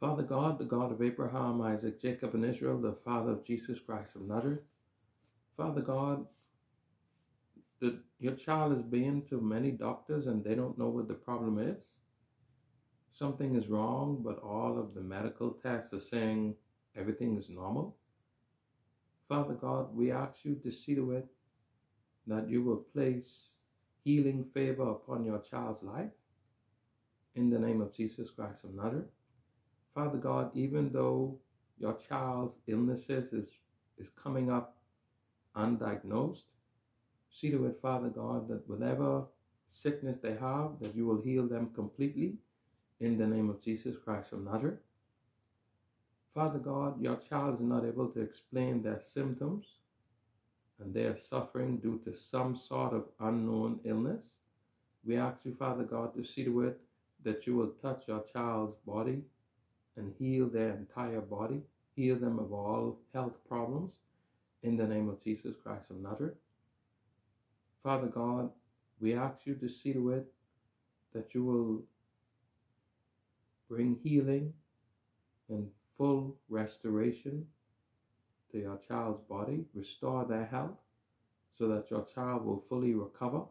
Father God, the God of Abraham, Isaac, Jacob, and Israel, the Father of Jesus Christ of Nazareth. Father God, that your child has been to many doctors and they don't know what the problem is. Something is wrong, but all of the medical tests are saying everything is normal. Father God, we ask you to see to it that you will place healing favor upon your child's life in the name of Jesus Christ of Nazareth. Father God, even though your child's illnesses is, is coming up undiagnosed, see to it, Father God, that whatever sickness they have, that you will heal them completely in the name of Jesus Christ of Nazareth. Father God, your child is not able to explain their symptoms and they are suffering due to some sort of unknown illness. We ask you, Father God, to see to it that you will touch your child's body and heal their entire body, heal them of all health problems in the name of Jesus Christ of Nazareth. Father God, we ask you to see to it that you will bring healing and full restoration to your child's body, restore their health so that your child will fully recover.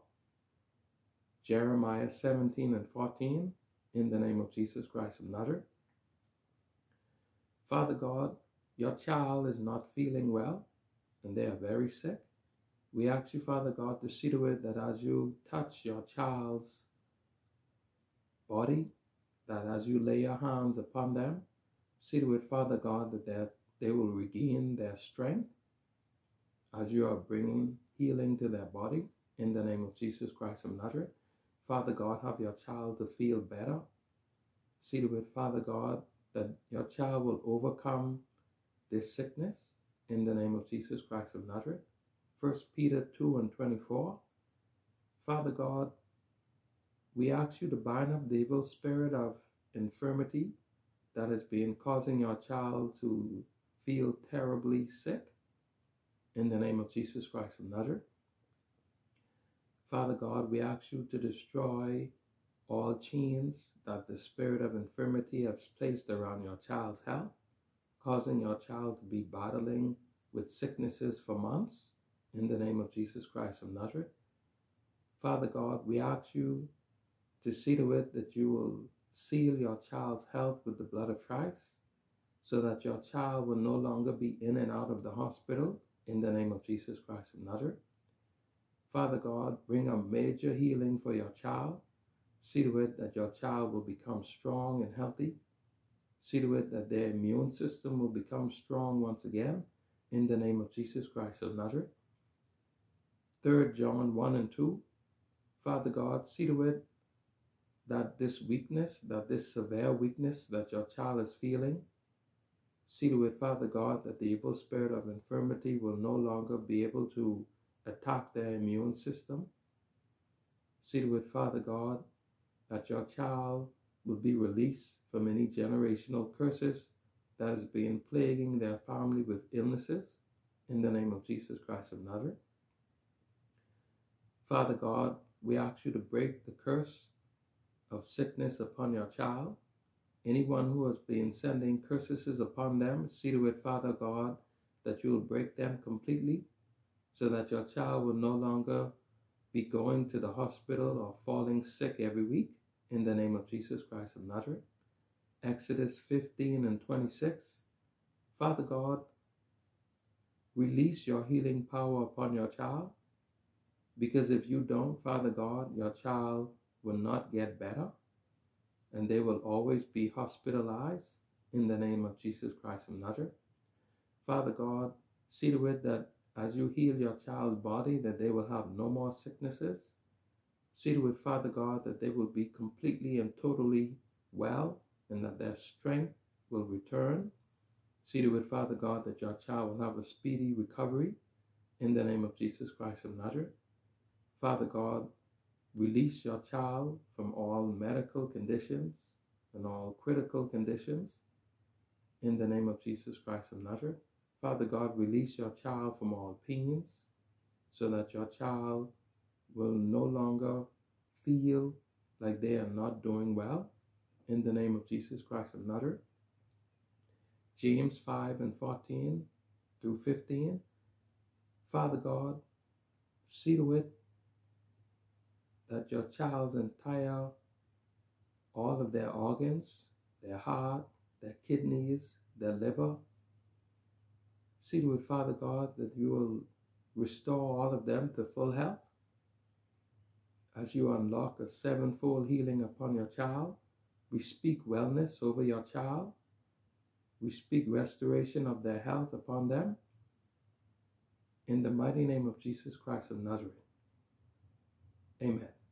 Jeremiah 17 and 14, in the name of Jesus Christ of Nazareth. Father God, your child is not feeling well and they are very sick. We ask you, Father God, to see to it that as you touch your child's body, that as you lay your hands upon them, see to it, Father God, that they will regain their strength as you are bringing healing to their body in the name of Jesus Christ of Nazareth. Father God, have your child to feel better. See to it, Father God, that your child will overcome this sickness in the name of Jesus Christ of Nazareth. First Peter 2 and 24. Father God, we ask you to bind up the evil spirit of infirmity that has been causing your child to feel terribly sick in the name of Jesus Christ of Nazareth. Father God, we ask you to destroy all chains that the spirit of infirmity has placed around your child's health, causing your child to be battling with sicknesses for months in the name of Jesus Christ of Nazareth. Father God, we ask you to see to it that you will seal your child's health with the blood of Christ so that your child will no longer be in and out of the hospital in the name of Jesus Christ of Nazareth. Father God, bring a major healing for your child. See to it that your child will become strong and healthy. See to it that their immune system will become strong once again in the name of Jesus Christ of Nazareth. 3 John 1 and 2. Father God, see to it that this weakness, that this severe weakness that your child is feeling, see to it, Father God, that the evil spirit of infirmity will no longer be able to attack their immune system. See to it, Father God, that your child will be released from any generational curses that has been plaguing their family with illnesses in the name of Jesus Christ of Nazareth. Father God, we ask you to break the curse of sickness upon your child. Anyone who has been sending curses upon them, see to it, Father God, that you will break them completely so that your child will no longer be going to the hospital or falling sick every week in the name of Jesus Christ of Nazareth. Exodus 15 and 26. Father God, release your healing power upon your child because if you don't, Father God, your child will not get better and they will always be hospitalized in the name of Jesus Christ of Nazareth. Father God, see to it that as you heal your child's body, that they will have no more sicknesses. See to it, Father God, that they will be completely and totally well and that their strength will return. See to it, Father God, that your child will have a speedy recovery in the name of Jesus Christ of Nazareth. Father God, Release your child from all medical conditions and all critical conditions in the name of Jesus Christ of Nazareth. Father God, release your child from all pains so that your child will no longer feel like they are not doing well in the name of Jesus Christ of Nazareth. James 5 and 14 through 15. Father God, see to it that your child's entire, all of their organs, their heart, their kidneys, their liver, see to it, Father God, that you will restore all of them to full health as you unlock a sevenfold healing upon your child. We speak wellness over your child. We speak restoration of their health upon them. In the mighty name of Jesus Christ of Nazareth. Amen.